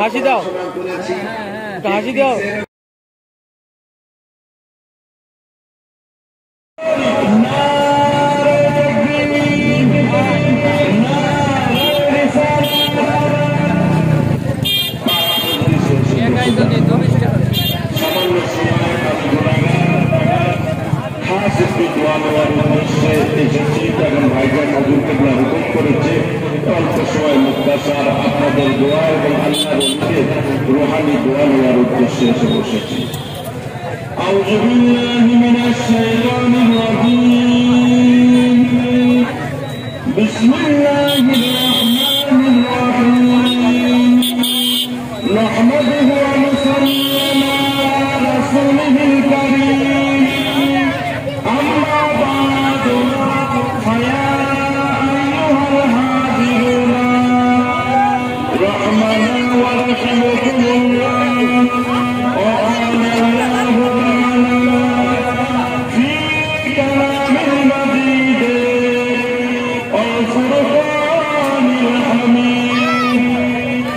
হাসি দাও। হাসি দাও। সামান্য এসেছি এখন ভাইজান নজরুল কেবলা হুকুম করেছে অল্প সময় মুক্তাসার আপনাদের দোয়া এবং আল্লাহ রলিকে রোহানি দোয়া নেওয়ার উদ্দেশ্যে এসে বসেছি أعوذ بالله من الشيطان الرجيم بسم الله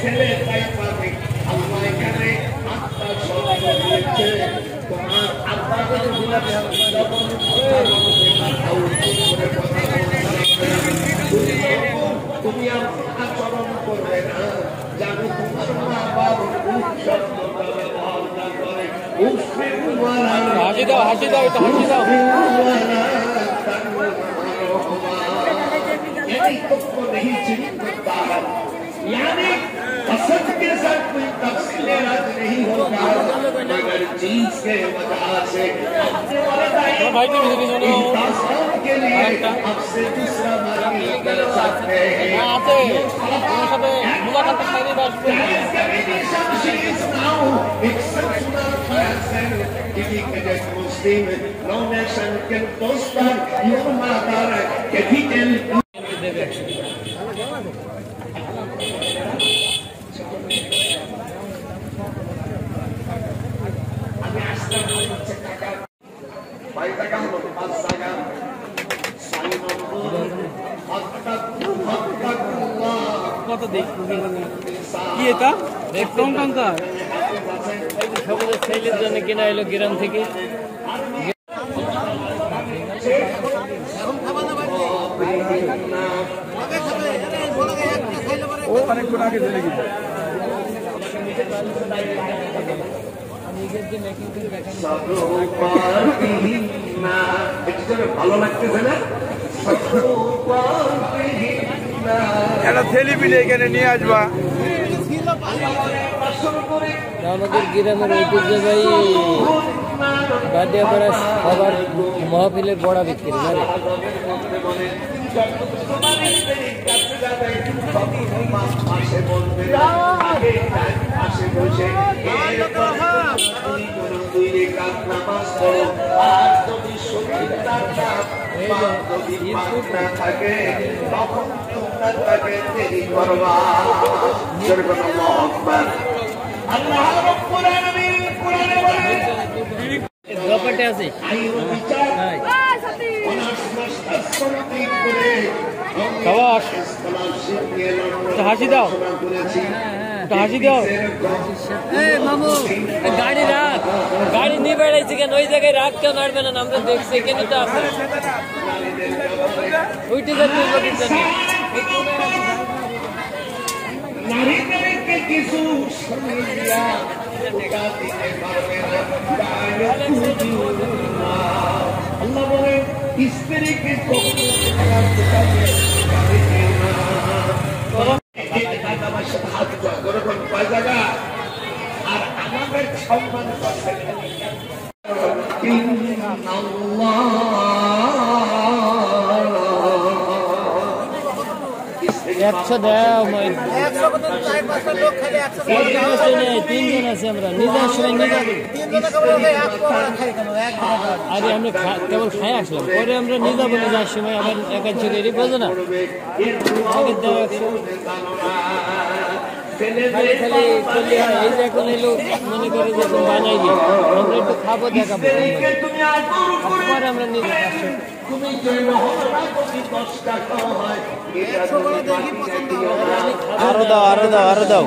ছেলে তাই পাবে আল্লাহ এখানে আত্মা সত্য দিয়েছে তোমার আত্মাকে ভুলাবে যখন তুমি আচরণ করবে না জানো তোমার মা বাবা খুব শব্দটা ব্যবহার না করে উফে হাসি দাও হাসি দাও এটা হাসি দাও यदि तुमको नहीं चिन्ह सकता है यानी असत के साथ कोई तफसील रद्द नहीं होता। मगर चीज़ के वजह से। के लिए अब से दूसरा मार्ग कर सकते हैं। No nation can postpone your mother capital কত দেখব কি এটা? এই যে সবুজের ছেলের জন্য কিনা এলো গ্রাম থেকে ও অনেকক্ষণ আগে চলে গেছে ভালো লাগতেছে না। একটা এখানে নিয়ে আসবা আমাদের গ্রামের ঐতিহ্যবাহী বাদিয়াপাড়া সবার মহাফিলের বড়া বিক্রি মানে পাশে বসে রাকাত নামাজ পড়ো আর যদি শত্রুতার নাম যদি পাক না থাকে তখন তোমরা তাকে দেরি করবা যেরকম আল্লাহ আকবার আল্লাহ রাব্বুল আলামিন কোরআনে বলেন দপাটে আছে আইও বিচার ওনার মাস্টার করে হাসি দাও। হাসি দাও। মামু গাড়ি রাখ। গাড়ি নিয়ে বেড়াইছে কেন? ওই জায়গায় রাখ কেউ নাড়বে না আমরা দেখছি এখানে তো আছে। না। আল্লাহ বলেন স্ত্রীকে আর আমাদের সম্মান করতে একশো দাও তিনজন আছে আমরা নিজের সময় নিজে আরে আমরা কেবল খাই আসলাম। পরে আমরা নিজে বলে যাওয়ার সময় আবার একা ছিল এটি বোঝো না? খালি খালি করলে এই যে এখন এলো মনে করে যে বানাই দিই আমরা একটু খাব দেখাবো। আমরা নিজে তুমি যে মহড়া যদি দশ টাকা হয় এটা তুমি বাকিতে দিও না। আরও দাও আরও দাও আরও দাও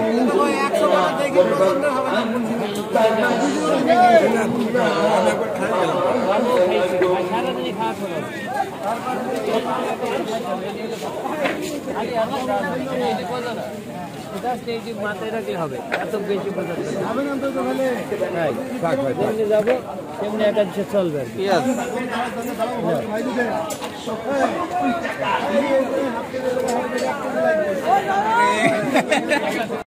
সারাদিনই খাওয়া খাব আগে আমার এটা বোঝো না। এটা স্টেজ মাথায় রাখলে হবে এত বেশি বোঝা যেমনি যাব তেমনি একাংশে চলবে আর কি। Yes.